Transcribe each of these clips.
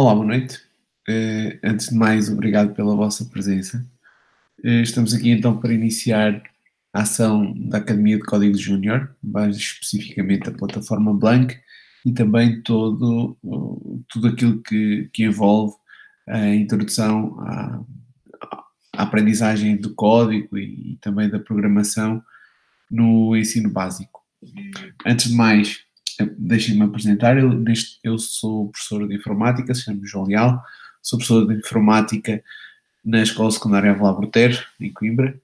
Olá, boa noite. Uh, antes de mais, obrigado pela vossa presença. Uh, estamos aqui então para iniciar a ação da Academia de Código Júnior, mais especificamente a plataforma Blank e também todo, uh, tudo aquilo que, que envolve a introdução à, à aprendizagem do código e, e também da programação no ensino básico. Antes de mais, Deixem-me apresentar, eu, eu sou professor de informática, chamo-me João Leal, sou professor de informática na Escola Secundária Avelá Brotero, em Coimbra.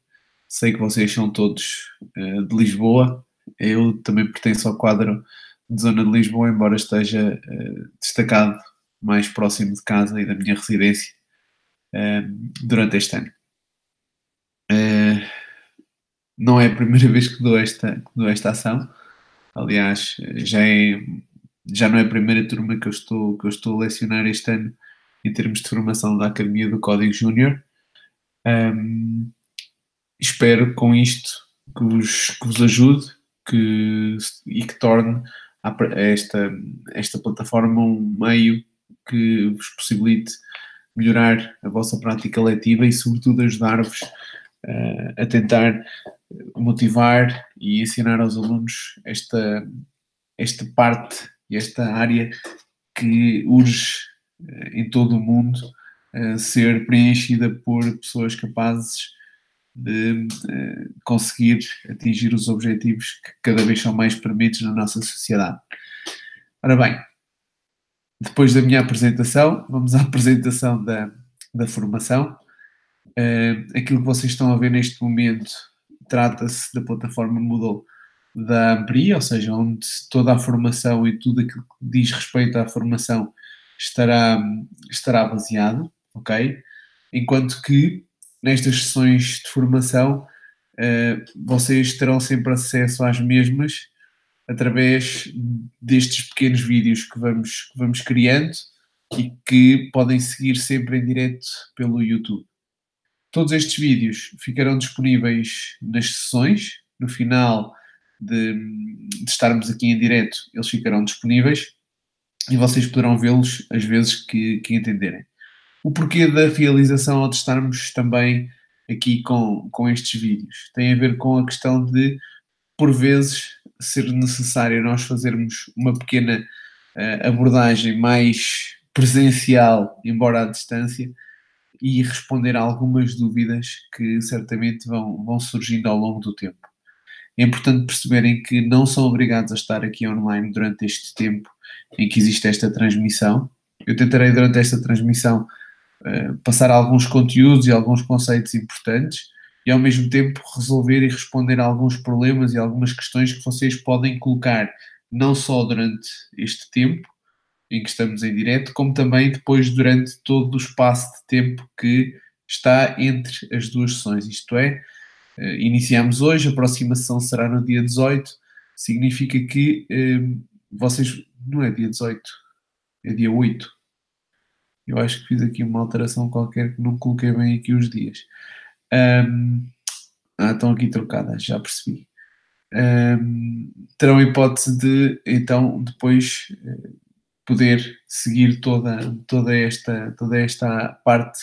Sei que vocês são todos uh, de Lisboa, eu também pertenço ao quadro de zona de Lisboa, embora esteja uh, destacado mais próximo de casa e da minha residência uh, durante este ano. não é a primeira vez que dou esta, que dou esta ação, Aliás, já, é, já não é a primeira turma que eu, estou, que eu estou a lecionar este ano em termos de formação da Academia do Código Júnior. Um, espero com isto que vos, que vos ajude que, e que torne esta, esta plataforma um meio que vos possibilite melhorar a vossa prática letiva e, sobretudo, ajudar-vos uh, a tentar motivar e ensinar aos alunos esta, esta parte e esta área que urge eh, em todo o mundo uh, ser preenchida por pessoas capazes de uh, conseguir atingir os objetivos que cada vez são mais permitidos na nossa sociedade. Ora bem, depois da minha apresentação, vamos à apresentação da, da formação. Uh, aquilo que vocês estão a ver neste momento trata-se da plataforma Moodle da Ampri, ou seja, onde toda a formação e tudo aquilo que diz respeito à formação estará, estará baseado, ok? Enquanto que nestas sessões de formação uh, vocês terão sempre acesso às mesmas através destes pequenos vídeos que vamos, que vamos criando e que podem seguir sempre em direto pelo YouTube. Todos estes vídeos ficarão disponíveis nas sessões. No final de, de estarmos aqui em direto, eles ficarão disponíveis e vocês poderão vê-los às vezes que, que entenderem. O porquê da realização ao estarmos também aqui com, com estes vídeos tem a ver com a questão de, por vezes, ser necessário nós fazermos uma pequena uh, abordagem mais presencial, embora à distância, e responder a algumas dúvidas que certamente vão, vão surgindo ao longo do tempo. É importante perceberem que não são obrigados a estar aqui online durante este tempo em que existe esta transmissão. Eu tentarei durante esta transmissão uh, passar alguns conteúdos e alguns conceitos importantes e ao mesmo tempo resolver e responder a alguns problemas e algumas questões que vocês podem colocar não só durante este tempo, em que estamos em direto, como também depois durante todo o espaço de tempo que está entre as duas sessões. Isto é, uh, iniciamos hoje, a próxima sessão será no dia 18, significa que uh, vocês. Não é dia 18, é dia 8. Eu acho que fiz aqui uma alteração qualquer que não coloquei bem aqui os dias. Um, ah, estão aqui trocadas, já percebi. Um, terão hipótese de, então, depois uh, poder seguir toda, toda, esta, toda esta parte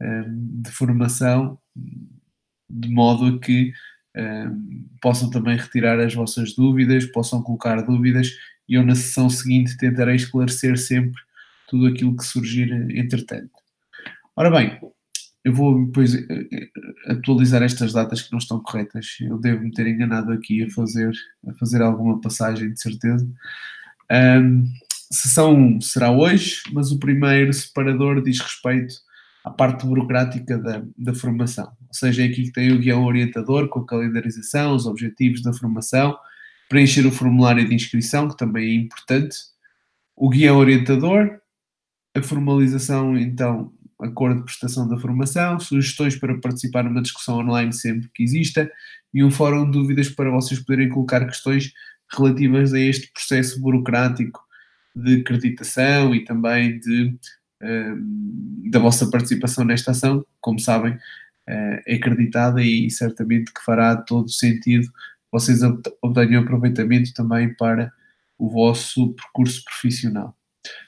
um, de formação de modo a que um, possam também retirar as vossas dúvidas, possam colocar dúvidas e eu na sessão seguinte tentarei esclarecer sempre tudo aquilo que surgir entretanto. Ora bem, eu vou depois eh, eh, atualizar estas datas que não estão corretas. Eu devo me ter enganado aqui a fazer, a fazer alguma passagem, de certeza. Um, Sessão 1 será hoje, mas o primeiro separador diz respeito à parte burocrática da, da formação. Ou seja, é aqui que tem o guião orientador com a calendarização, os objetivos da formação, preencher o formulário de inscrição, que também é importante, o guião orientador, a formalização, então, acordo de prestação da formação, sugestões para participar numa discussão online sempre que exista e um fórum de dúvidas para vocês poderem colocar questões relativas a este processo burocrático de acreditação e também de, uh, da vossa participação nesta ação, como sabem, uh, é acreditada e certamente que fará todo sentido vocês obtenham aproveitamento também para o vosso percurso profissional.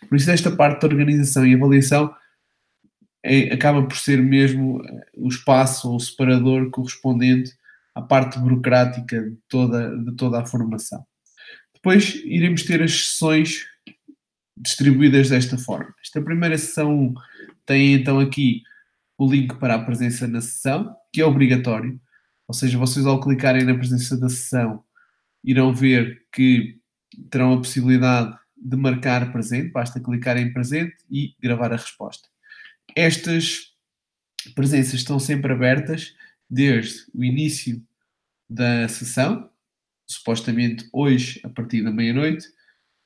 Por isso, esta parte da organização e avaliação é, acaba por ser mesmo eh, o espaço ou o separador correspondente à parte burocrática de toda, de toda a formação. Depois iremos ter as sessões distribuídas desta forma. Esta primeira sessão tem então aqui o link para a presença na sessão, que é obrigatório, ou seja, vocês ao clicarem na presença da sessão irão ver que terão a possibilidade de marcar presente, basta clicar em presente e gravar a resposta. Estas presenças estão sempre abertas desde o início da sessão, supostamente hoje a partir da meia-noite,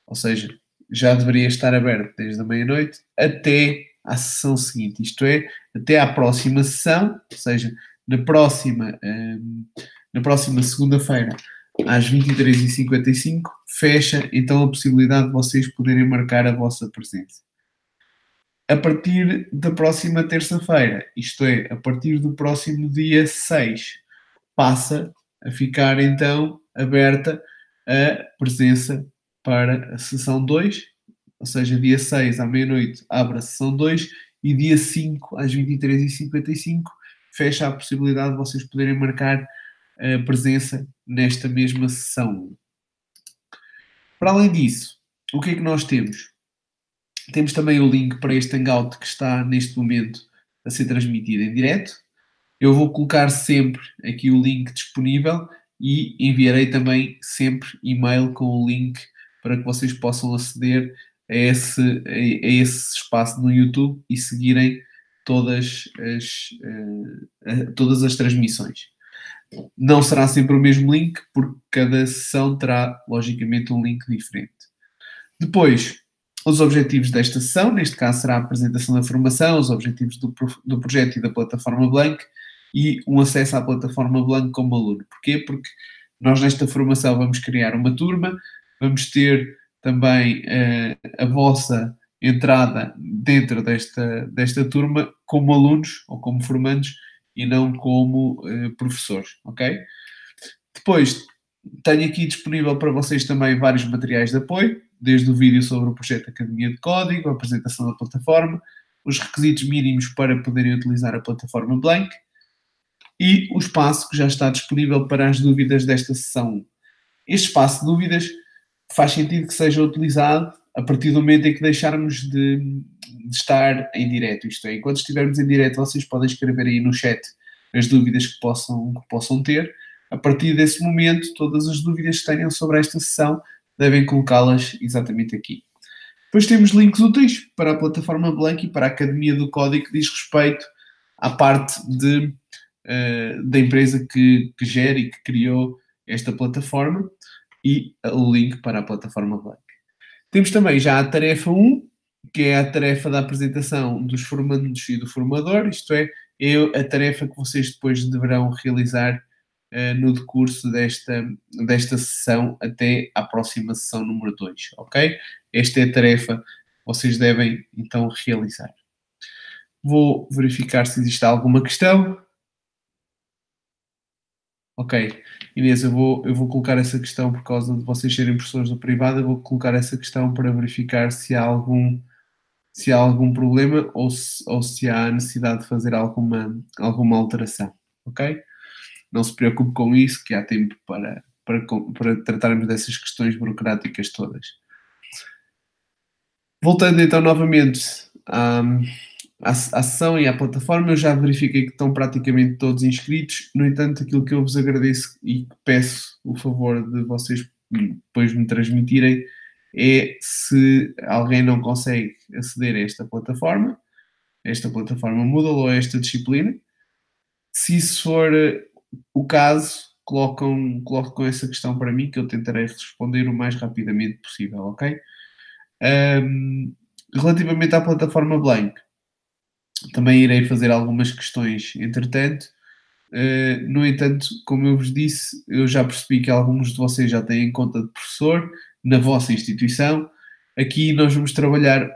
ou seja, já deveria estar aberto desde a meia-noite até à sessão seguinte, isto é, até à próxima sessão, ou seja, na próxima, hum, na próxima segunda-feira, às 23h55, fecha então a possibilidade de vocês poderem marcar a vossa presença. A partir da próxima terça-feira, isto é, a partir do próximo dia 6, passa a ficar então aberta a presença para a sessão 2, ou seja, dia 6 à meia-noite abre a sessão 2 e dia 5 às 23h55 fecha a possibilidade de vocês poderem marcar a presença nesta mesma sessão. Para além disso, o que é que nós temos? Temos também o link para este Hangout que está neste momento a ser transmitido em direto. Eu vou colocar sempre aqui o link disponível e enviarei também sempre e-mail com o link para que vocês possam aceder a esse, a, esse espaço no YouTube e seguirem todas as, uh, todas as transmissões. Não será sempre o mesmo link, porque cada sessão terá, logicamente, um link diferente. Depois, os objetivos desta sessão, neste caso será a apresentação da formação, os objetivos do, do projeto e da plataforma Blank e um acesso à plataforma Blank como aluno. Porquê? Porque nós nesta formação vamos criar uma turma, vamos ter também uh, a vossa entrada dentro desta, desta turma como alunos ou como formandos e não como uh, professores, ok? Depois, tenho aqui disponível para vocês também vários materiais de apoio, desde o vídeo sobre o projeto Academia de Código, a apresentação da plataforma, os requisitos mínimos para poderem utilizar a plataforma Blank e o espaço que já está disponível para as dúvidas desta sessão. Este espaço de dúvidas faz sentido que seja utilizado a partir do momento em que deixarmos de, de estar em direto. Isto é, enquanto estivermos em direto, vocês podem escrever aí no chat as dúvidas que possam, que possam ter. A partir desse momento, todas as dúvidas que tenham sobre esta sessão devem colocá-las exatamente aqui. Depois temos links úteis para a plataforma Blank e para a Academia do Código que diz respeito à parte de, uh, da empresa que, que gera e que criou esta plataforma e o link para a plataforma Blank. Temos também já a tarefa 1, que é a tarefa da apresentação dos formandos e do formador, isto é, é a tarefa que vocês depois deverão realizar uh, no decurso desta, desta sessão até à próxima sessão número 2, ok? Esta é a tarefa que vocês devem então realizar. Vou verificar se existe alguma questão. Ok, Inês, eu vou, eu vou colocar essa questão por causa de vocês serem professores do privado, eu vou colocar essa questão para verificar se há algum, se há algum problema ou se, ou se há necessidade de fazer alguma, alguma alteração, ok? Não se preocupe com isso, que há tempo para, para, para tratarmos dessas questões burocráticas todas. Voltando então novamente à, à sessão e à plataforma, eu já verifiquei que estão praticamente todos inscritos. No entanto, aquilo que eu vos agradeço e peço o favor de vocês depois me transmitirem é se alguém não consegue aceder a esta plataforma, esta plataforma Moodle ou a esta disciplina. Se isso for o caso, colocam, colocam essa questão para mim que eu tentarei responder o mais rapidamente possível, ok? Um, relativamente à plataforma Blank, também irei fazer algumas questões entretanto. Uh, no entanto, como eu vos disse, eu já percebi que alguns de vocês já têm conta de professor na vossa instituição. Aqui nós vamos trabalhar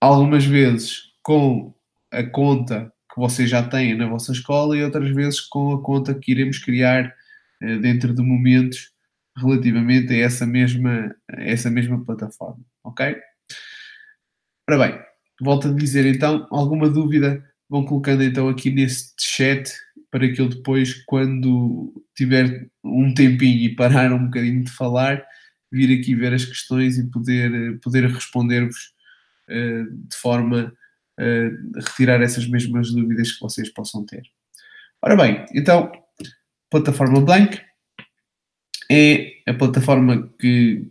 algumas vezes com a conta que vocês já têm na vossa escola e outras vezes com a conta que iremos criar uh, dentro de momentos relativamente a essa mesma, a essa mesma plataforma, ok? Ora bem, volto a dizer então, alguma dúvida vão colocando então aqui neste chat para que eu depois, quando tiver um tempinho e parar um bocadinho de falar, vir aqui ver as questões e poder, poder responder-vos uh, de forma a retirar essas mesmas dúvidas que vocês possam ter. Ora bem, então, plataforma Blank é a plataforma que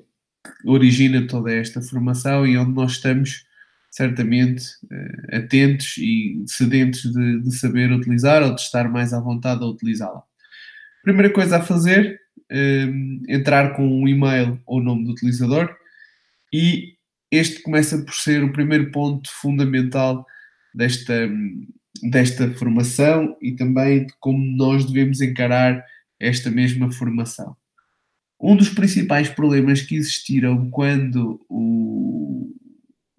origina toda esta formação e onde nós estamos certamente uh, atentos e sedentes de, de, saber utilizar ou de estar mais à vontade a utilizá-la. Primeira coisa a fazer, uh, entrar com um e-mail ou nome do utilizador e este começa por ser o primeiro ponto fundamental desta, desta formação e também de como nós devemos encarar esta mesma formação. Um dos principais problemas que existiram quando o,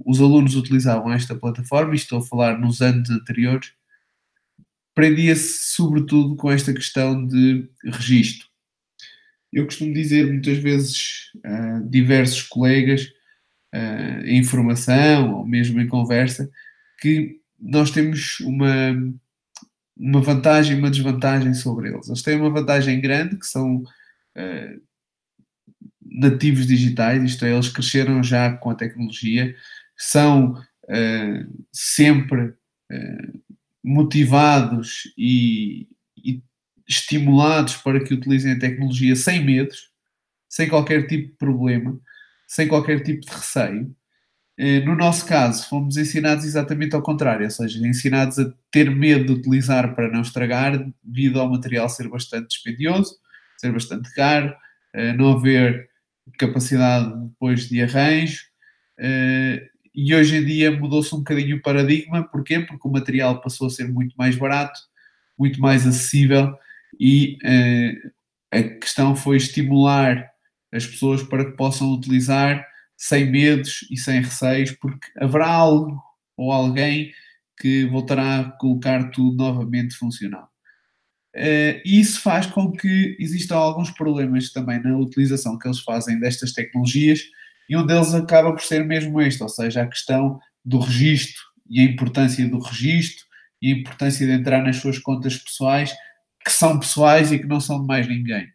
os alunos utilizavam esta plataforma, e estou a falar nos anos anteriores, prendia-se sobretudo com esta questão de registro. Eu costumo dizer muitas vezes a diversos colegas uh, em formação ou mesmo em conversa que nós temos uma, uma vantagem e uma desvantagem sobre eles. Eles têm uma vantagem grande, que são uh, nativos digitais, isto é, eles cresceram já com a tecnologia, são uh, sempre uh, motivados e, e, estimulados para que utilizem a tecnologia sem medos, sem qualquer tipo de problema, sem qualquer tipo de receio. Uh, no nosso caso, fomos ensinados exatamente ao contrário, ou seja, ensinados a ter medo de utilizar para não estragar, devido ao material ser bastante dispendioso, ser bastante caro, não haver capacidade depois de arranjo, e hoje em dia mudou-se um bocadinho o paradigma, porquê? Porque o material passou a ser muito mais barato, muito mais acessível e uh, a questão foi estimular as pessoas para que possam utilizar sem medos e sem receios, porque haverá algo ou alguém que voltará a colocar tudo novamente funcional. Uh, isso faz com que existam alguns problemas também na utilização que eles fazem destas tecnologias e um deles acaba por ser mesmo este, ou seja, a questão do registro e a importância do registro e a importância de entrar nas suas contas pessoais, que são pessoais e que não são de mais ninguém.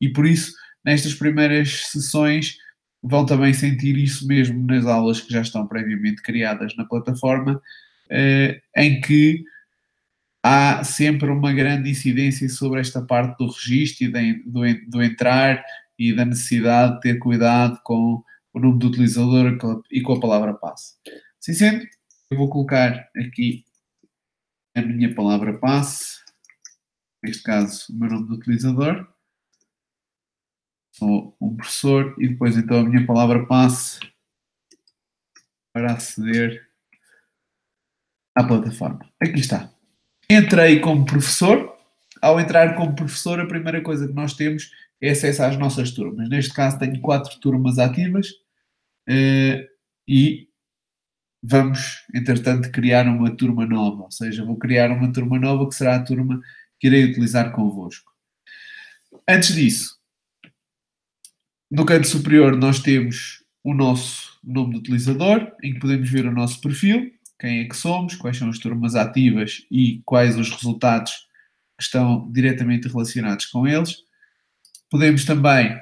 E por isso, nestas primeiras sessões, vão também sentir isso mesmo nas aulas que já estão previamente criadas na plataforma, eh, em que há sempre uma grande incidência sobre esta parte do registro e do, do entrar e da necessidade de ter cuidado com o nome do utilizador e com a palavra passe. Assim sendo, eu vou colocar aqui a minha palavra passe, neste caso o meu nome do utilizador, sou um professor e depois então a minha palavra passe para aceder à plataforma. Aqui está. Entrei como professor. Ao entrar como professor, a primeira coisa que nós temos é acesso às nossas turmas. Neste caso tenho quatro turmas ativas uh, e vamos, entretanto, criar uma turma nova. Ou seja, vou criar uma turma nova que será a turma que irei utilizar convosco. Antes disso, no canto superior nós temos o nosso nome do utilizador, em que podemos ver o nosso perfil, quem é que somos, quais são as turmas ativas e quais os resultados que estão diretamente relacionados com eles. Podemos também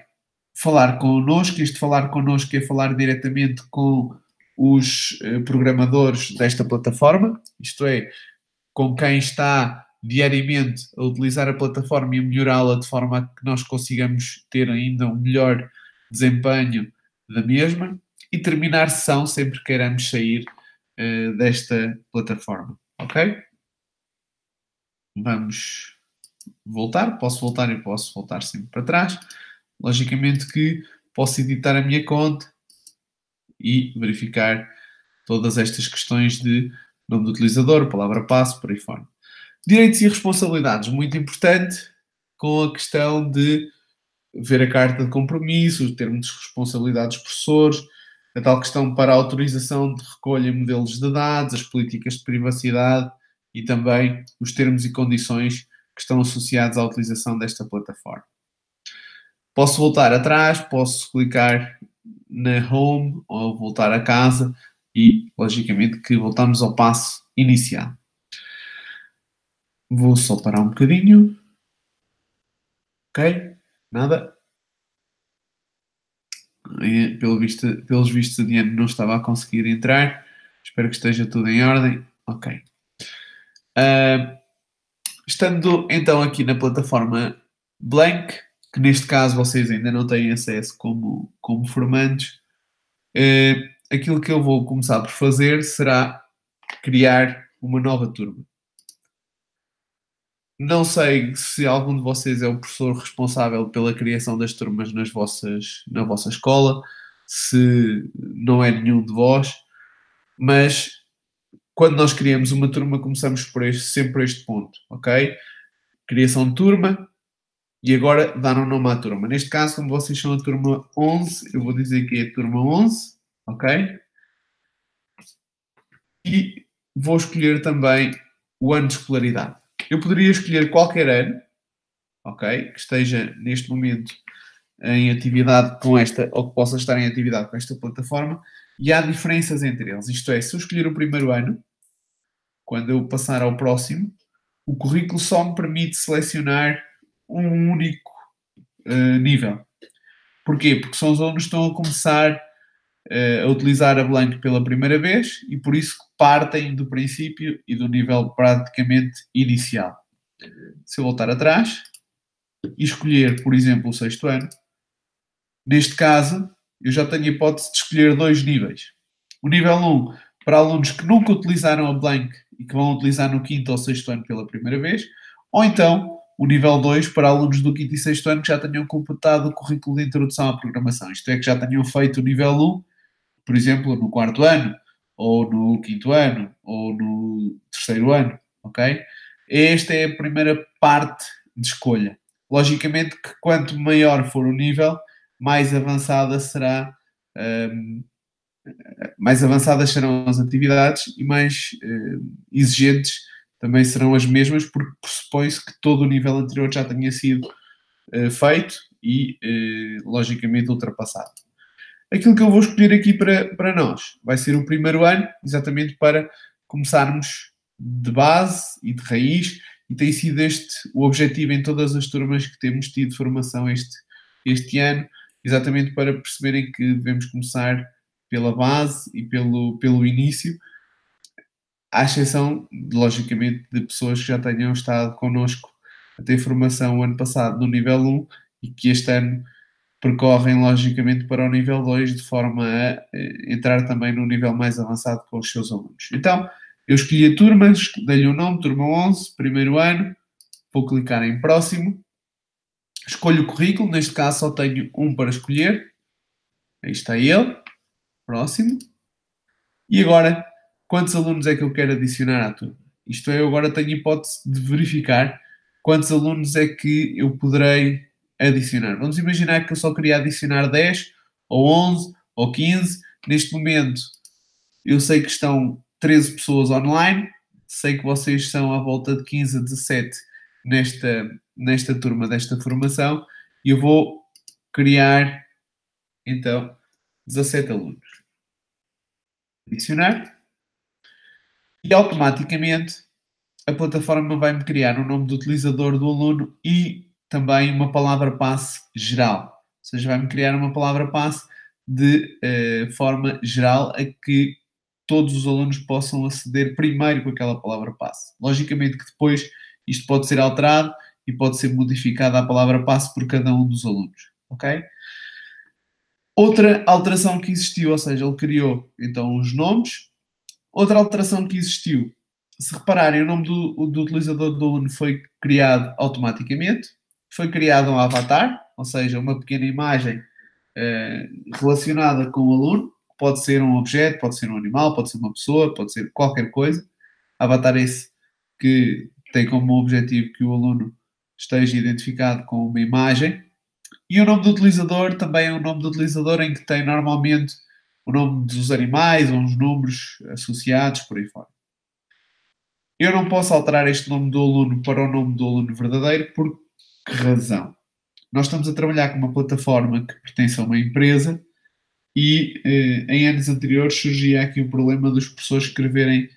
falar connosco. Este falar connosco é falar diretamente com os eh, programadores desta plataforma, isto é, com quem está diariamente a utilizar a plataforma e melhorá-la de forma a que nós consigamos ter ainda um melhor desempenho da mesma e terminar sessão sempre que queiramos sair uh, desta plataforma, ok? Vamos voltar, posso voltar e posso voltar sempre para trás. Logicamente que posso editar a minha conta e verificar todas estas questões de nome do utilizador, palavra-passe, por aí fora. Direitos e responsabilidades, muito importante, com a questão de ver a carta de compromisso, os termos de responsabilidade dos professores, a tal questão para a autorização de recolha de modelos de dados, as políticas de privacidade e também os termos e condições que estão associados à utilização desta plataforma. Posso voltar atrás, posso clicar na home ou voltar a casa e, logicamente, que voltamos ao passo inicial. Vou só parar um bocadinho. Ok? Nada. Pelo visto, pelos vistos, a Diana não estava a conseguir entrar. Espero que esteja tudo em ordem. Ok. Uh, estando então aqui na plataforma Blank, que neste caso vocês ainda não têm acesso como, como formandos, uh, aquilo que eu vou começar por fazer será criar uma nova turma. Não sei se algum de vocês é o professor responsável pela criação das turmas nas vossas, na vossa escola, se não é nenhum de vós, mas quando nós criamos uma turma, começamos por este, sempre por este ponto, ok? Criação de turma e agora dar um nome à turma. Neste caso, como vocês são a turma 11, eu vou dizer que é a turma 11, ok? E vou escolher também o ano de escolaridade. Eu poderia escolher qualquer ano, ok? Que esteja neste momento em atividade com esta, ou que possa estar em atividade com esta plataforma, e há diferenças entre eles. Isto é, se eu escolher o primeiro ano, quando eu passar ao próximo, o currículo só me permite selecionar um único uh, nível. Porquê? Porque são os alunos que estão a começar uh, a utilizar a Blank pela primeira vez e por isso partem do princípio e do nível praticamente inicial. Se eu voltar atrás e escolher, por exemplo, o sexto ano, neste caso, eu já tenho a hipótese de escolher dois níveis. O nível 1 para alunos que nunca utilizaram a Blank e que vão utilizar no quinto ou sexto ano pela primeira vez, ou então o nível 2 para alunos do quinto e sexto ano que já tenham completado o currículo de introdução à programação, isto é, que já tenham feito o nível 1, por exemplo, no quarto ano, ou no quinto ano, ou no terceiro ano, ok? Esta é a primeira parte de escolha. Logicamente que quanto maior for o nível, mais avançada será um, mais avançadas serão as atividades e mais uh, exigentes também serão as mesmas, porque pressupõe-se que todo o nível anterior já tenha sido uh, feito e, uh, logicamente, ultrapassado. Aquilo que eu vou escolher aqui para, para nós vai ser o primeiro ano, exatamente para começarmos de base e de raiz, e tem sido este o objetivo em todas as turmas que temos tido formação este, este ano, exatamente para perceberem que devemos começar pela base e pelo, pelo início, à exceção, logicamente, de pessoas que já tenham estado connosco a ter formação o ano passado no nível 1 e que este ano percorrem, logicamente, para o nível 2 de forma a eh, entrar também no nível mais avançado com os seus alunos. Então, eu escolhi a turma, dei-lhe o nome, turma 11, primeiro ano, vou clicar em próximo, escolho o currículo, neste caso só tenho um para escolher, aí está ele, Próximo. E agora, quantos alunos é que eu quero adicionar à turma? Isto é, eu agora tenho hipótese de verificar quantos alunos é que eu poderei adicionar. Vamos imaginar que eu só queria adicionar 10, ou 11, ou 15. Neste momento, eu sei que estão 13 pessoas online, sei que vocês são à volta de 15 a 17 nesta, nesta turma desta formação, e eu vou criar, então, 17 alunos adicionar e automaticamente a plataforma vai-me criar o nome do utilizador do aluno e também uma palavra passe geral. Ou seja, vai-me criar uma palavra passe de uh, forma geral a que todos os alunos possam aceder primeiro com aquela palavra passe. Logicamente que depois isto pode ser alterado e pode ser modificada a palavra passe por cada um dos alunos, ok? Outra alteração que existiu, ou seja, ele criou então os nomes. Outra alteração que existiu, se repararem, o nome do, do utilizador do aluno foi criado automaticamente. Foi criado um avatar, ou seja, uma pequena imagem eh, relacionada com o aluno. Pode ser um objeto, pode ser um animal, pode ser uma pessoa, pode ser qualquer coisa. Avatar esse que tem como objetivo que o aluno esteja identificado com uma imagem e o nome do utilizador também é o nome do utilizador em que tem normalmente o nome dos animais ou os números associados por aí fora. Eu não posso alterar este nome do aluno para o nome do aluno verdadeiro por que razão? Nós estamos a trabalhar com uma plataforma que pertence a uma empresa e eh, em anos anteriores surgia aqui o problema dos professores escreverem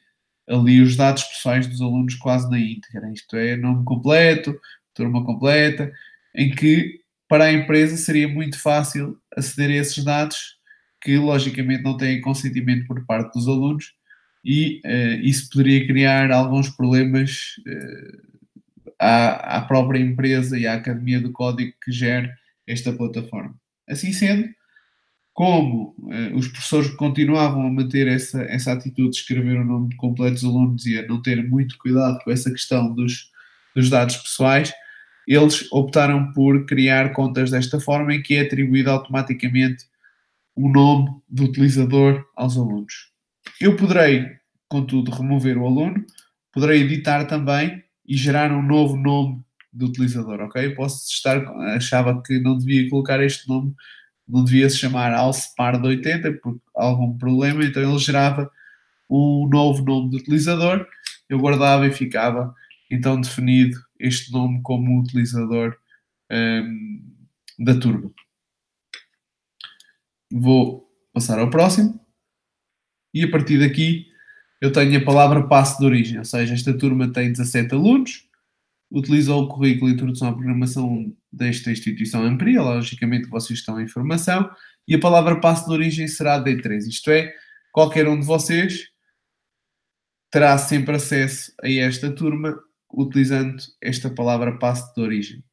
ali os dados pessoais dos alunos quase na íntegra, isto é, nome completo, turma completa, em que para a empresa seria muito fácil aceder a esses dados que logicamente não têm consentimento por parte dos alunos e uh, isso poderia criar alguns problemas uh, à, à, própria empresa e à Academia do Código que gera esta plataforma. Assim sendo, como uh, os professores continuavam a manter essa, essa atitude de escrever o nome completo dos alunos e a não ter muito cuidado com essa questão dos, dos dados pessoais, eles optaram por criar contas desta forma em que é atribuído automaticamente o nome do utilizador aos alunos. Eu poderei, contudo, remover o aluno, poderei editar também e gerar um novo nome do utilizador, ok? Posso estar, achava que não devia colocar este nome, não devia se chamar Alcepar de 80 por algum problema, então ele gerava um novo nome do utilizador, eu guardava e ficava então definido este nome como utilizador um, da turma. Vou passar ao próximo. E a partir daqui eu tenho a palavra passo de origem, ou seja, esta turma tem 17 alunos, utilizou o currículo de introdução à programação desta instituição Ampria, logicamente vocês estão em formação, e a palavra passo de origem será D3, isto é, qualquer um de vocês terá sempre acesso a esta turma utilizando esta palavra passo de origem.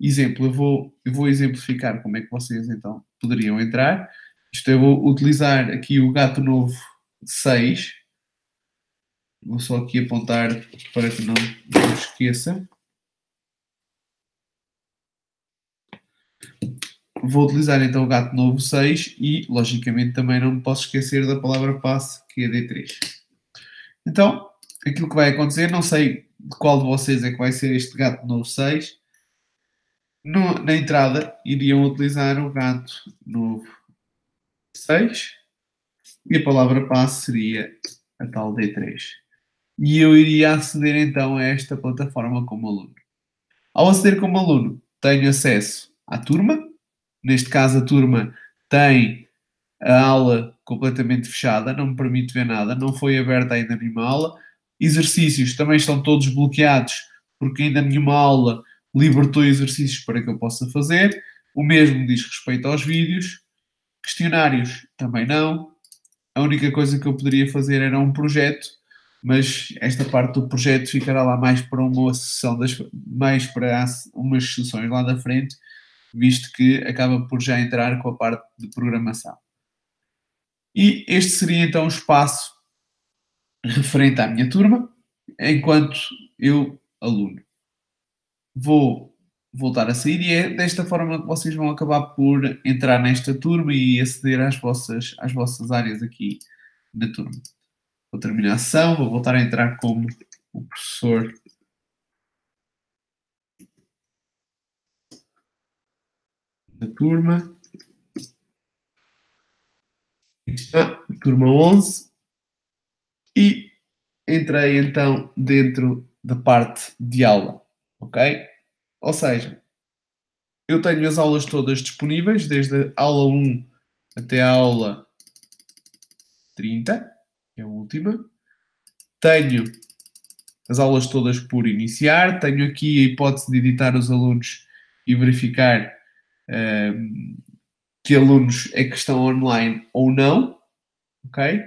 Exemplo, eu vou, eu vou exemplificar como é que vocês então poderiam entrar. Isto eu vou utilizar aqui o gato novo 6. Vou só aqui apontar para que não, não esqueça. Vou utilizar então o gato novo 6 e, logicamente, também não me posso esquecer da palavra passe, que é D3. Então, aquilo que vai acontecer, não sei de qual de vocês é que vai ser este gato novo 6, no, na entrada iriam utilizar o gato novo 6 e a palavra passe seria a tal D3. E eu iria aceder então a esta plataforma como aluno. Ao aceder como aluno, tenho acesso à turma. Neste caso, a turma tem a aula completamente fechada, não me permite ver nada, não foi aberta ainda nenhuma aula. Exercícios também estão todos bloqueados, porque ainda nenhuma aula libertou exercícios para que eu possa fazer. O mesmo diz respeito aos vídeos. Questionários também não. A única coisa que eu poderia fazer era um projeto, mas esta parte do projeto ficará lá mais para uma sessão das, mais para umas sessões lá da frente, visto que acaba por já entrar com a parte de programação. E este seria então o espaço referente à minha turma, enquanto eu aluno vou voltar a sair e é desta forma que vocês vão acabar por entrar nesta turma e aceder às vossas, às vossas áreas aqui na turma. Vou terminar a sessão, vou voltar a entrar como o professor da turma. Está, turma 11. E entrei então dentro da parte de aula ok? Ou seja, eu tenho as aulas todas disponíveis, desde a aula 1 até a aula 30, que é a última. Tenho as aulas todas por iniciar, tenho aqui a hipótese de editar os alunos e verificar um, que alunos é que estão online ou não, ok?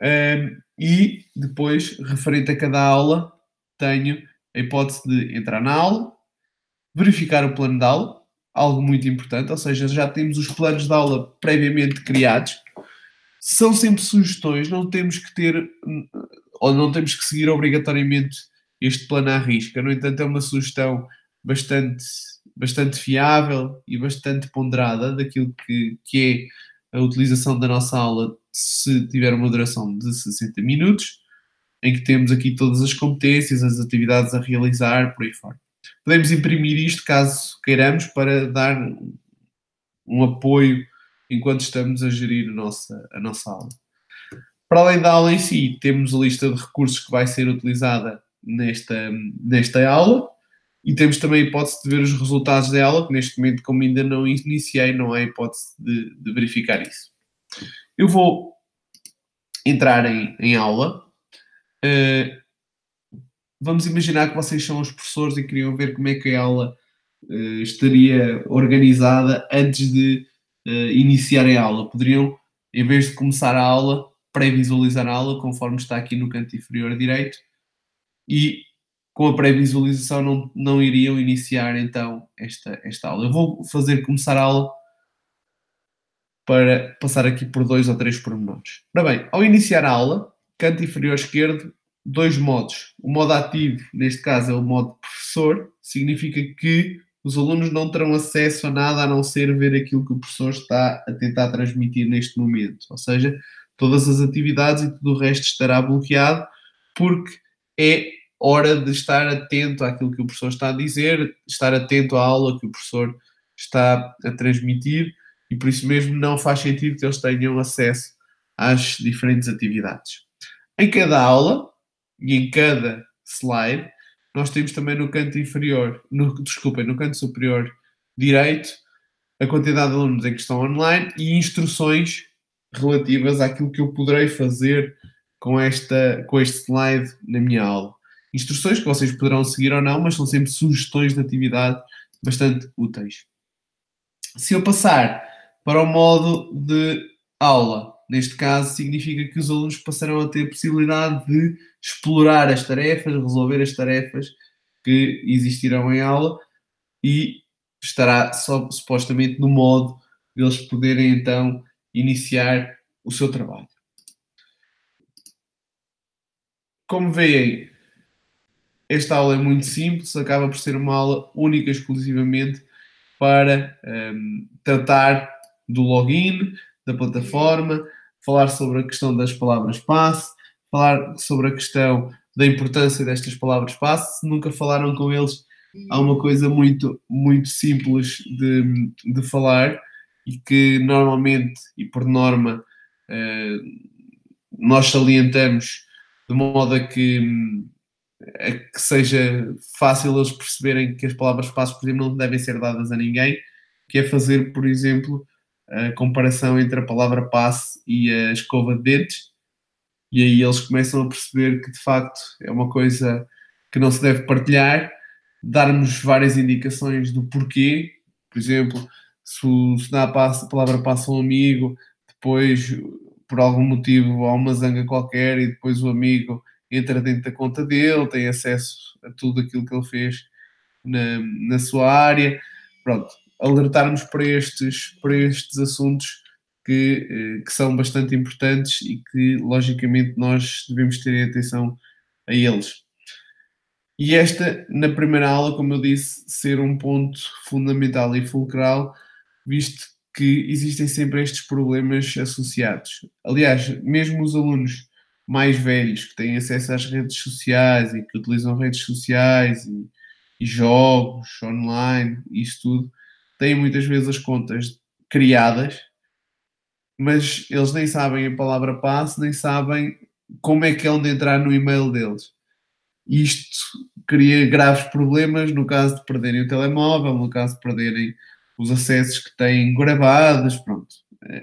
Um, e depois, referente a cada aula, tenho a hipótese de entrar na aula, verificar o plano de aula, algo muito importante, ou seja, já temos os planos de aula previamente criados. São sempre sugestões, não temos que ter ou não temos que seguir obrigatoriamente este plano à risca. No entanto, é uma sugestão bastante, bastante fiável e bastante ponderada daquilo que, que é a utilização da nossa aula se tiver uma duração de 60 minutos em que temos aqui todas as competências, as atividades a realizar, por aí fora. Podemos imprimir isto, caso queiramos, para dar um apoio enquanto estamos a gerir a nossa, a nossa aula. Para além da aula em si, temos a lista de recursos que vai ser utilizada nesta, nesta aula e temos também a hipótese de ver os resultados da aula, que neste momento, como ainda não iniciei, não há hipótese de, de verificar isso. Eu vou entrar em, em aula. Uh, vamos imaginar que vocês são os professores e queriam ver como é que a aula uh, estaria organizada antes de uh, iniciar a aula. Poderiam, em vez de começar a aula, pré-visualizar a aula, conforme está aqui no canto inferior direito, e com a pré-visualização não, não iriam iniciar então esta, esta aula. Eu vou fazer começar a aula para passar aqui por dois ou três pormenores. Ora bem, ao iniciar a aula, canto inferior esquerdo, dois modos. O modo ativo, neste caso, é o modo professor, significa que os alunos não terão acesso a nada a não ser ver aquilo que o professor está a tentar transmitir neste momento. Ou seja, todas as atividades e tudo o resto estará bloqueado, porque é hora de estar atento àquilo que o professor está a dizer, estar atento à aula que o professor está a transmitir e por isso mesmo não faz sentido que eles tenham acesso às diferentes atividades. Em cada aula e em cada slide, nós temos também no canto inferior, no, desculpem, no canto superior direito, a quantidade de alunos em que estão online e instruções relativas àquilo que eu poderei fazer com, esta, com este slide na minha aula. Instruções que vocês poderão seguir ou não, mas são sempre sugestões de atividade bastante úteis. Se eu passar para o modo de aula. Neste caso, significa que os alunos passarão a ter a possibilidade de explorar as tarefas, resolver as tarefas que existirão em aula e estará só, supostamente no modo de eles poderem então iniciar o seu trabalho. Como veem, esta aula é muito simples, acaba por ser uma aula única exclusivamente para um, tratar do login, da plataforma, falar sobre a questão das palavras-passe, falar sobre a questão da importância destas palavras-passe. Se nunca falaram com eles, há uma coisa muito, muito simples de, de falar e que normalmente e por norma eh, nós salientamos de modo a que, a que seja fácil eles perceberem que as palavras-passe, por exemplo, não devem ser dadas a ninguém, que é fazer, por exemplo, a comparação entre a palavra passe e a escova de dentes, e aí eles começam a perceber que de facto é uma coisa que não se deve partilhar, darmos várias indicações do porquê, por exemplo, se, se dá a, palavra passe a um amigo, depois por algum motivo há uma zanga qualquer e depois o amigo entra dentro da conta dele, tem acesso a tudo aquilo que ele fez na, na sua área. Pronto, alertarmos para estes, para estes assuntos que, eh, que são bastante importantes e que, logicamente, nós devemos ter atenção a eles. E esta, na primeira aula, como eu disse, ser um ponto fundamental e fulcral, visto que existem sempre estes problemas associados. Aliás, mesmo os alunos mais velhos que têm acesso às redes sociais e que utilizam redes sociais e, e jogos online, isso tudo, têm muitas vezes as contas criadas, mas eles nem sabem a palavra passe, nem sabem como é que é onde entrar no e-mail deles. Isto cria graves problemas no caso de perderem o telemóvel, no caso de perderem os acessos que têm gravados, pronto,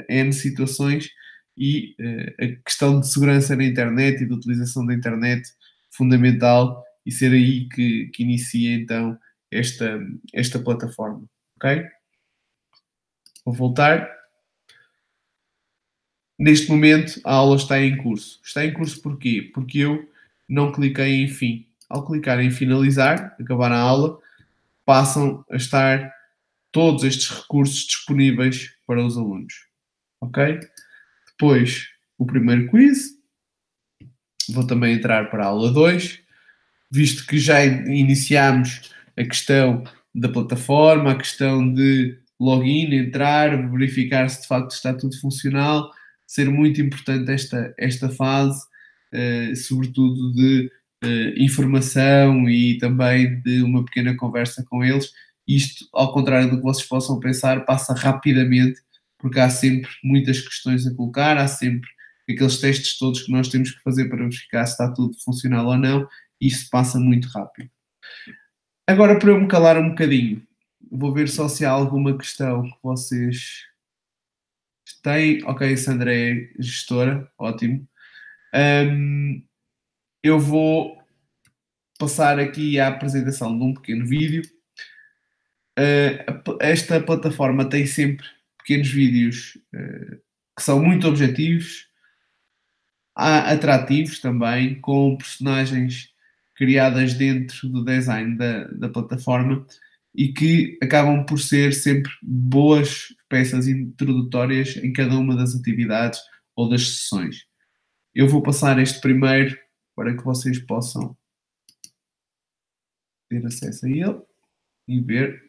N situações e uh, a questão de segurança na internet e de utilização da internet fundamental e ser aí que, que inicia então esta, esta plataforma ok? Vou voltar. Neste momento a aula está em curso. Está em curso porquê? Porque eu não cliquei em fim. Ao clicar em finalizar, acabar a aula, passam a estar todos estes recursos disponíveis para os alunos. Ok? Depois, o primeiro quiz. Vou também entrar para a aula 2. Visto que já iniciamos a questão da plataforma, a questão de login, entrar, verificar se de facto está tudo funcional, ser muito importante esta, esta fase, uh, sobretudo de uh, informação e também de uma pequena conversa com eles. Isto, ao contrário do que vocês possam pensar, passa rapidamente, porque há sempre muitas questões a colocar, há sempre aqueles testes todos que nós temos que fazer para verificar se está tudo funcional ou não, isso passa muito rápido. Agora, para eu me calar um bocadinho, vou ver só se há alguma questão que vocês Tem, ok, Sandra é gestora, ótimo. Um, eu vou passar aqui à apresentação de um pequeno vídeo. Uh, esta plataforma tem sempre pequenos vídeos uh, que são muito objetivos, atrativos também, com personagens criadas dentro do design da, da plataforma e que acabam por ser sempre boas peças introdutórias em cada uma das atividades ou das sessões. Eu vou passar este primeiro para que vocês possam ter acesso a ele e ver.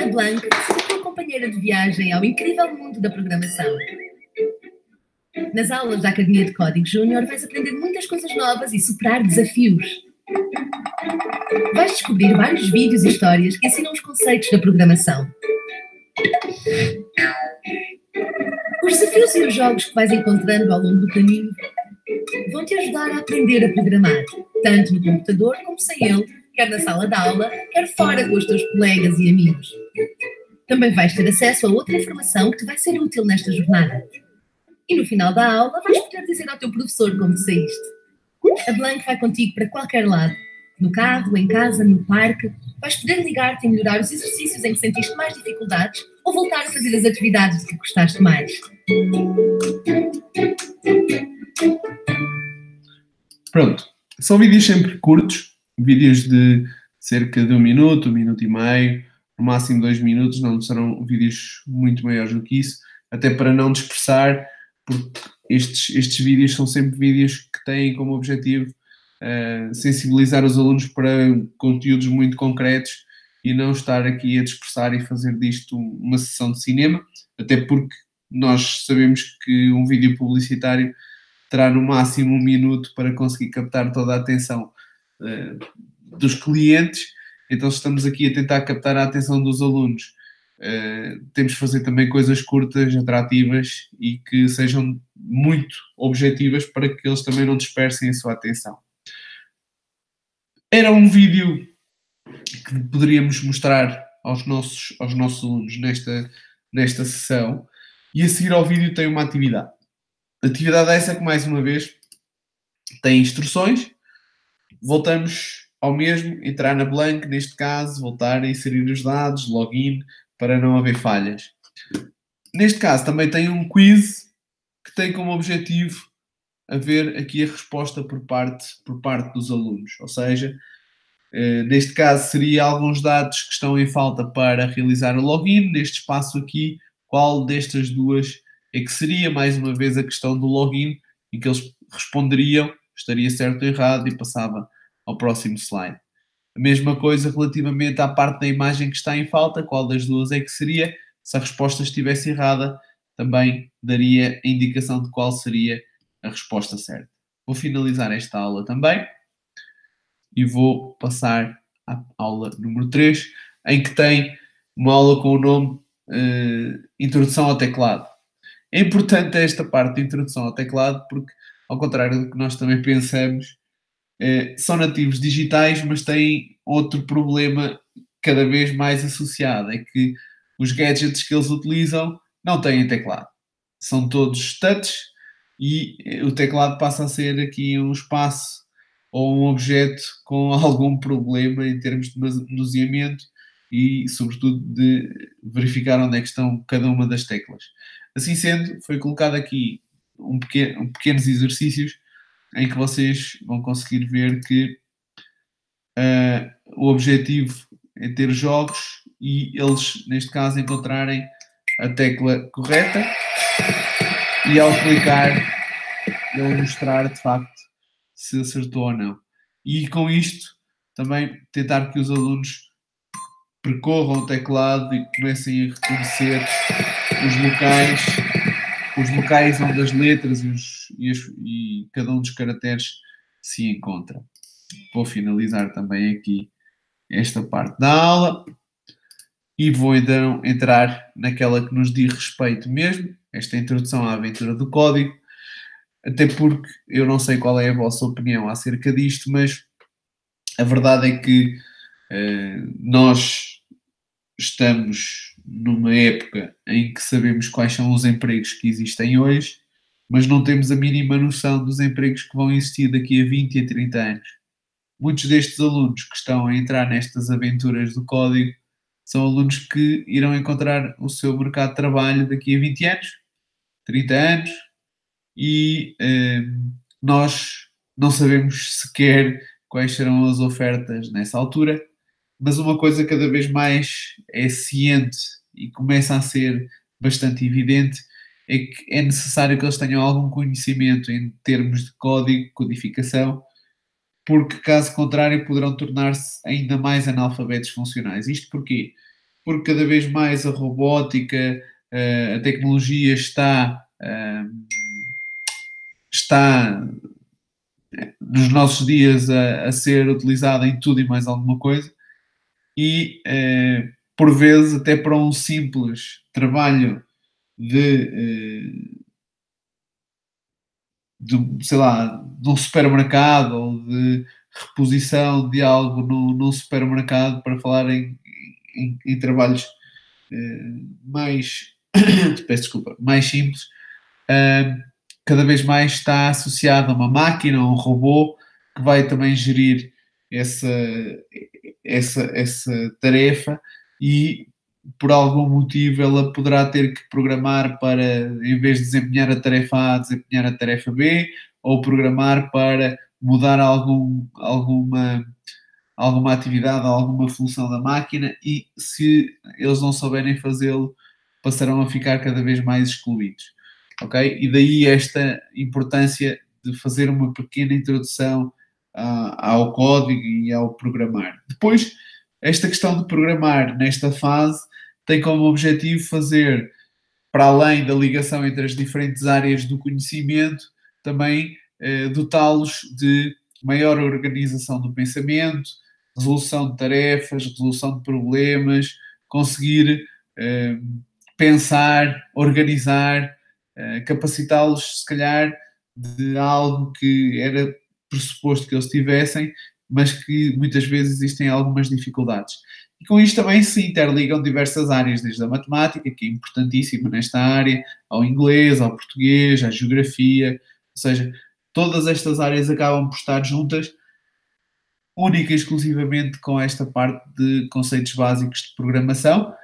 A Blanc é tua companheira de viagem ao incrível mundo da programação. Nas aulas da Academia de Código Júnior vais aprender muitas coisas novas e superar desafios. Vais descobrir vários vídeos e histórias que ensinam os conceitos da programação. Os desafios e os jogos que vais encontrando ao longo do caminho vão te ajudar a aprender a programar, tanto no computador como sem ele, quer na sala de aula, quer fora com os teus colegas e amigos. Também vais ter acesso a outra informação que te vai ser útil nesta jornada. E no final da aula vais poder dizer ao teu professor como te saíste. A Blank vai contigo para qualquer lado. No carro, em casa, no parque. Vais poder ligar-te e melhorar os exercícios em que sentiste mais dificuldades ou voltar a fazer as atividades de que gostaste mais. Pronto. São vídeos sempre curtos, vídeos de cerca de um minuto, um minuto e meio, no máximo dois minutos, não serão vídeos muito maiores do que isso, até para não dispersar, porque estes, estes vídeos são sempre vídeos que têm como objetivo uh, sensibilizar os alunos para conteúdos muito concretos e não estar aqui a dispersar e fazer disto uma sessão de cinema, até porque nós sabemos que um vídeo publicitário terá no máximo um minuto para conseguir captar toda a atenção uh, dos clientes, então estamos aqui a tentar captar a atenção dos alunos Uh, temos de fazer também coisas curtas, atrativas e que sejam muito objetivas para que eles também não dispersem a sua atenção. Era um vídeo que poderíamos mostrar aos nossos, aos nossos alunos nesta, nesta sessão e a seguir ao vídeo tem uma atividade. Atividade essa que, mais uma vez, tem instruções. Voltamos ao mesmo, entrar na blank, neste caso, voltar a inserir os dados, login, para não haver falhas. Neste caso, também tem um quiz que tem como objetivo haver aqui a resposta por parte, por parte dos alunos. Ou seja, eh, neste caso, seria alguns dados que estão em falta para realizar o login. Neste espaço aqui, qual destas duas é que seria, mais uma vez, a questão do login, em que eles responderiam, estaria certo ou errado, e passava ao próximo slide. A mesma coisa relativamente à parte da imagem que está em falta, qual das duas é que seria? Se a resposta estivesse errada, também daria a indicação de qual seria a resposta certa. Vou finalizar esta aula também e vou passar à aula número 3, em que tem uma aula com o nome uh, Introdução ao Teclado. É importante esta parte de introdução ao teclado porque, ao contrário do que nós também pensamos, eh, são nativos digitais, mas têm outro problema cada vez mais associado: é que os gadgets que eles utilizam não têm teclado. São todos touch e eh, o teclado passa a ser aqui um espaço ou um objeto com algum problema em termos de manuseamento e, sobretudo, de verificar onde é que estão cada uma das teclas. Assim sendo, foi colocado aqui um pequeno, um pequenos exercícios em que vocês vão conseguir ver que uh, o objetivo é ter jogos e eles, neste caso, encontrarem a tecla correta e ao clicar ele mostrar de facto se acertou ou não. E com isto também tentar que os alunos percorram o teclado e comecem a reconhecer os locais os locais onde as letras e, os, e, as, e cada um dos caracteres se encontra. Vou finalizar também aqui esta parte da aula e vou então entrar naquela que nos diz respeito mesmo, esta introdução à aventura do código, até porque eu não sei qual é a vossa opinião acerca disto, mas a verdade é que uh, nós estamos numa época em que sabemos quais são os empregos que existem hoje, mas não temos a mínima noção dos empregos que vão existir daqui a 20 e a 30 anos. Muitos destes alunos que estão a entrar nestas aventuras do código são alunos que irão encontrar o seu mercado de trabalho daqui a 20 anos, 30 anos, e eh, nós não sabemos sequer quais serão as ofertas nessa altura, mas uma coisa cada vez mais é ciente e começa a ser bastante evidente é que é necessário que eles tenham algum conhecimento em termos de código, codificação, porque caso contrário poderão tornar-se ainda mais analfabetos funcionais. Isto porquê? Porque cada vez mais a robótica, eh, a tecnologia está, eh, está nos nossos dias a, a, ser utilizada em tudo e mais alguma coisa e eh, por vezes até para um simples trabalho de, de sei lá, de um supermercado ou de reposição de algo no, no supermercado para falar em, em, em trabalhos mais peço desculpa, mais simples cada vez mais está associado a uma máquina, a um robô, que vai também gerir essa, essa, essa tarefa e por algum motivo ela poderá ter que programar para, em vez de desempenhar a tarefa A, desempenhar a tarefa B, ou programar para mudar algum, alguma, alguma atividade, alguma função da máquina, e se eles não souberem fazê-lo, passarão a ficar cada vez mais excluídos ok? E daí esta importância de fazer uma pequena introdução ao código e ao programar. Depois, esta questão de programar nesta fase tem como objetivo fazer, para além da ligação entre as diferentes áreas do conhecimento, também uh, dotá-los de maior organização do pensamento, resolução de tarefas, resolução de problemas, conseguir uh, pensar, organizar, eh, capacitá-los, se calhar, de algo que era pressuposto que eles tivessem, mas que muitas vezes existem algumas dificuldades. E com isto também se interligam diversas áreas, desde a matemática, que é importantíssima nesta área, ao inglês, ao português, à geografia, ou seja, todas estas áreas acabam por estar juntas, única e exclusivamente com esta parte de conceitos básicos de programação,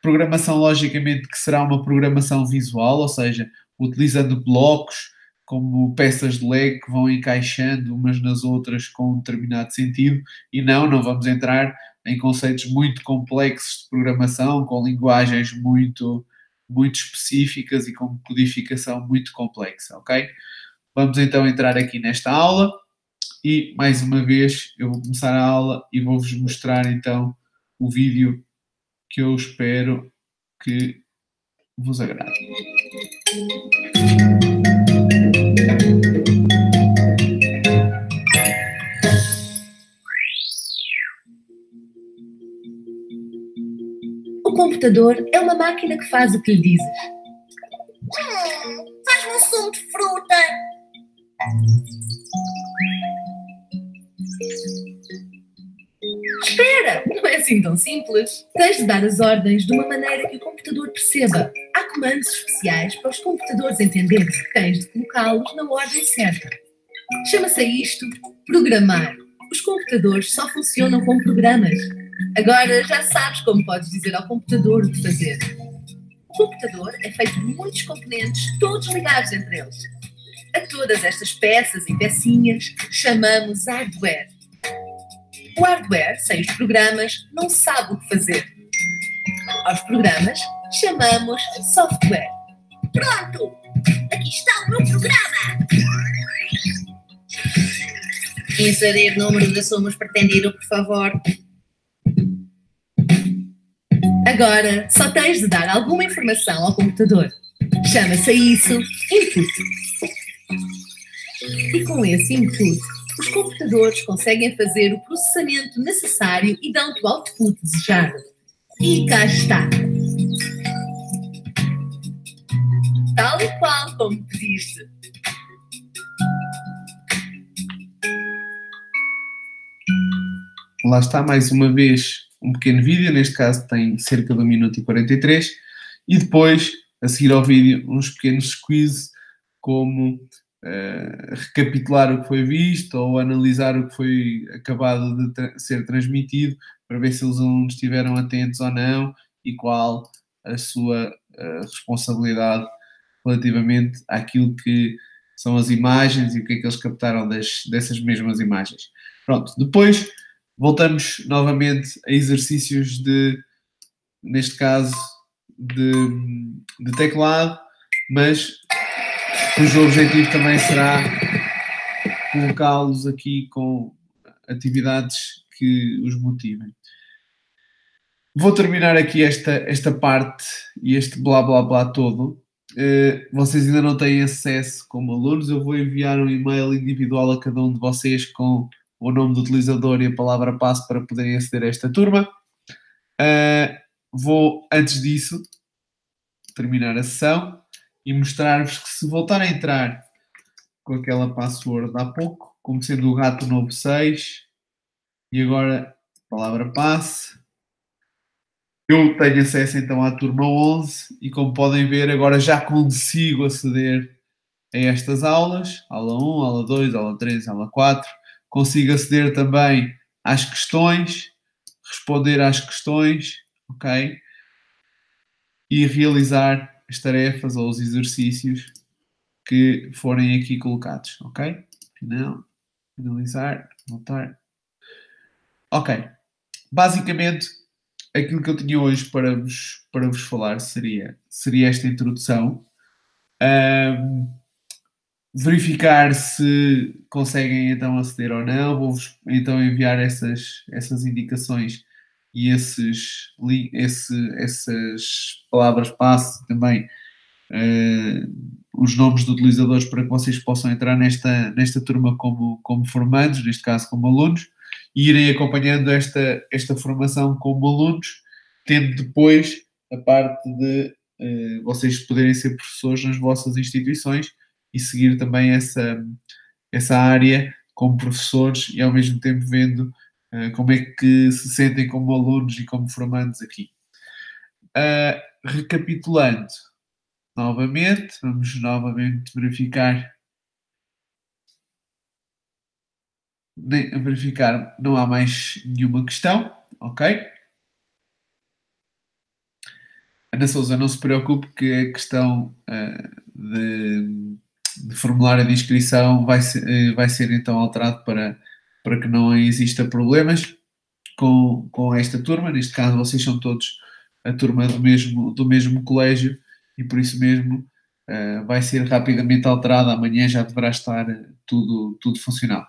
Programação, logicamente, que será uma programação visual, ou seja, utilizando blocos como peças de Lego que vão encaixando umas nas outras com um determinado sentido, e não, não vamos entrar em conceitos muito complexos de programação, com linguagens muito, muito específicas e com codificação muito complexa, ok? Vamos então entrar aqui nesta aula e, mais uma vez, eu vou começar a aula e vou-vos mostrar então o vídeo que eu espero que vos agrade. Computador é uma máquina que faz o que lhe dizes. Hum, Faz-me um sumo de fruta. Espera, não é assim tão simples. Tens de dar as ordens de uma maneira que o computador perceba. Há comandos especiais para os computadores entenderem. Tens de colocá-los na ordem certa. Chama-se a isto programar. Os computadores só funcionam com programas. Agora já sabes como podes dizer ao computador o que fazer. O computador é feito de muitos componentes, todos ligados entre eles. A todas estas peças e pecinhas chamamos hardware. O hardware, sem os programas, não sabe o que fazer. Aos programas, chamamos software. Pronto! Aqui está o meu programa! Inserir número de sumos pretendido, por favor. Agora, só tens de dar alguma informação ao computador. Chama-se isso input. E com esse input, os computadores conseguem fazer o processamento necessário e dão-te o output desejado. E cá está. Tal e qual como pediste. Lá está mais uma vez um pequeno vídeo, neste caso tem cerca de 1 minuto e 43, e depois, a seguir ao vídeo, uns pequenos quiz, como uh, recapitular o que foi visto ou analisar o que foi acabado de tra ser transmitido, para ver se os alunos estiveram atentos ou não e qual a sua uh, responsabilidade relativamente àquilo que são as imagens e o que é que eles captaram das, dessas mesmas imagens. Pronto, depois voltamos novamente a exercícios de, neste caso, de, de teclado, mas cujo objetivo também será colocá-los aqui com atividades que os motivem. Vou terminar aqui esta, esta parte e este blá blá blá todo. Uh, vocês ainda não têm acesso como alunos, eu vou enviar um e-mail individual a cada um de vocês com o nome do utilizador e a palavra passo para poderem aceder a esta turma. Uh, vou, antes disso, terminar a sessão e mostrar-vos que se voltar a entrar com aquela password há pouco, como sendo o gato novo 6, e agora palavra passe, eu tenho acesso então à turma 11 e como podem ver agora já consigo aceder a estas aulas, aula 1, aula 2, aula 3, aula 4, consigo aceder também às questões, responder às questões, ok? E realizar as tarefas ou os exercícios que forem aqui colocados, ok? Final, finalizar, voltar. Ok. Basicamente, aquilo que eu tinha hoje para vos, para vos falar seria, seria esta introdução. Um, verificar se conseguem então aceder ou não. Vou-vos então enviar essas, essas indicações e esses, esse, essas palavras passe também uh, os nomes de utilizadores para que vocês possam entrar nesta, nesta turma como, como formandos, neste caso como alunos e irem acompanhando esta, esta formação como alunos, tendo depois a parte de uh, vocês poderem ser professores nas vossas instituições e seguir também essa, essa área como professores e ao mesmo tempo vendo uh, como é que se sentem como alunos e como formandos aqui. Uh, recapitulando novamente, vamos novamente verificar verificar, não há mais nenhuma questão, ok? Ana Souza, não se preocupe que a questão uh, de, de, formulário de inscrição vai ser, uh, vai ser então alterado para, para que não exista problemas com, com esta turma. Neste caso, vocês são todos a turma do mesmo, do mesmo colégio e por isso mesmo uh, vai ser rapidamente alterado. Amanhã já deverá estar tudo, tudo funcional.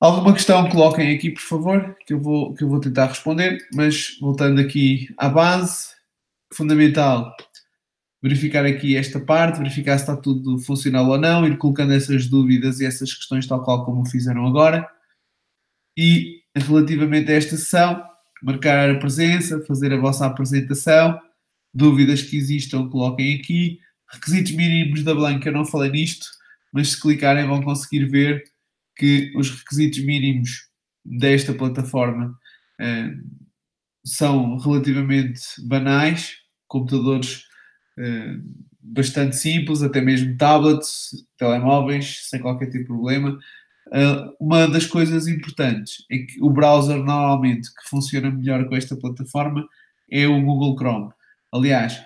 Alguma questão coloquem aqui, por favor, que eu vou, que eu vou tentar responder, mas voltando aqui à base, fundamental verificar aqui esta parte, verificar se está tudo funcional ou não, ir colocando essas dúvidas e essas questões tal qual como fizeram agora. E relativamente a esta sessão, marcar a presença, fazer a vossa apresentação, dúvidas que existam, coloquem aqui. Requisitos mínimos da Blanca, eu não falei nisto, mas se clicarem vão conseguir ver que os requisitos mínimos desta plataforma uh, são relativamente banais, computadores bastante simples, até mesmo tablets, telemóveis, sem qualquer tipo de problema. Uh, uma das coisas importantes é que o browser normalmente que funciona melhor com esta plataforma é o Google Chrome. Aliás,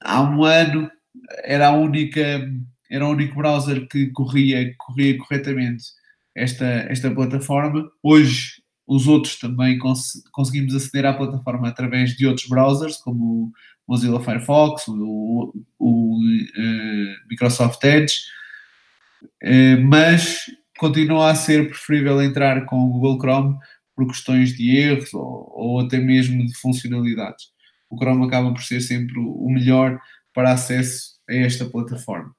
há um ano era a única era o único browser que corria, corria corretamente esta, esta plataforma. Hoje, os outros também cons conseguimos aceder à plataforma através de outros browsers, como Mozilla Firefox, o, o uh, Microsoft Edge, uh, mas continua a ser preferível entrar com o Google Chrome por questões de erros ou, ou até mesmo de funcionalidades. O Chrome acaba por ser sempre o melhor para acesso a esta plataforma.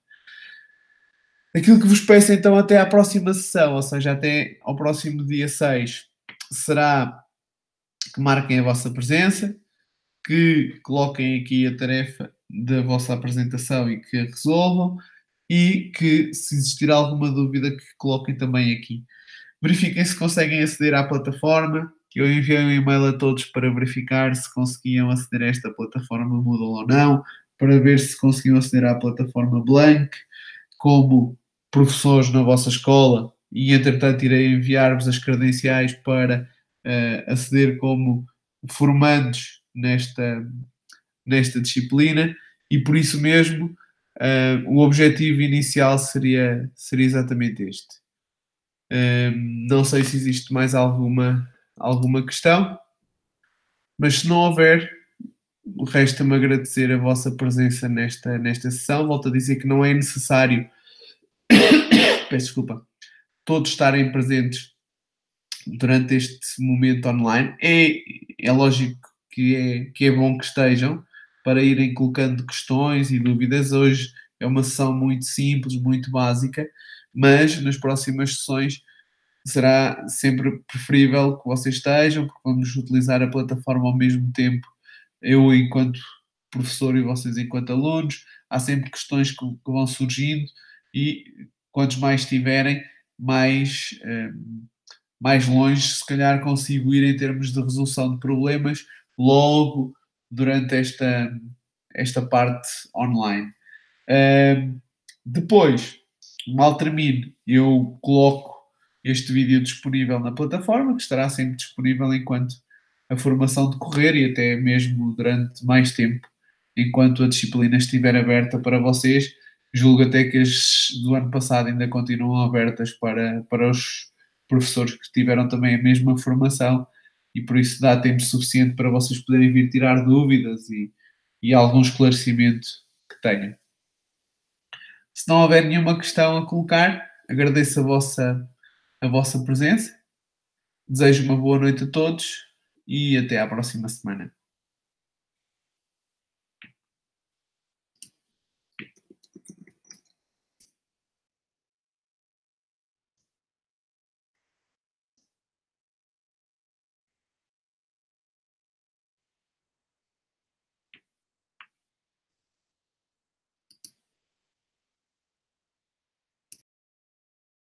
Aquilo que vos peço então até à próxima sessão, ou seja, até ao próximo dia 6, será que marquem a vossa presença, que coloquem aqui a tarefa da vossa apresentação e que a resolvam, e que se existir alguma dúvida que coloquem também aqui. verifiquem se conseguem aceder à plataforma. Eu enviei um e-mail a todos para verificar se conseguiam aceder a esta plataforma Moodle ou não, para ver se conseguiam aceder à plataforma Blank, como professores na vossa escola, e entretanto irei enviar-vos as credenciais para uh, aceder como formandos nesta, nesta disciplina, e por isso mesmo uh, o objetivo inicial seria, seria exatamente este. Uh, não sei se existe mais alguma alguma questão. Mas se não houver, resta-me agradecer a vossa presença nesta, nesta sessão. Volto a dizer que não é necessário, peço desculpa, todos estarem presentes durante este momento online. É, é lógico que é, que é bom que estejam para irem colocando questões e dúvidas. Hoje é uma sessão muito simples, muito básica, mas nas próximas sessões será sempre preferível que vocês estejam, porque vamos utilizar a plataforma ao mesmo tempo, eu enquanto professor e vocês enquanto alunos. Há sempre questões que, que vão surgindo e quantos mais tiverem, mais, eh, mais longe se calhar consigo ir em termos de resolução de problemas logo durante esta, esta parte online. Uh, depois, mal termine, eu coloco este vídeo disponível na plataforma, que estará sempre disponível enquanto a formação decorrer e até mesmo durante mais tempo, enquanto a disciplina estiver aberta para vocês. Julgo até que as do ano passado ainda continuam abertas para, para os professores que tiveram também a mesma formação e por isso dá tempo suficiente para vocês poderem vir tirar dúvidas e, e algum esclarecimento que tenham. Se não houver nenhuma questão a colocar, agradeço a vossa a vossa presença. Desejo uma boa noite a todos e até à próxima semana.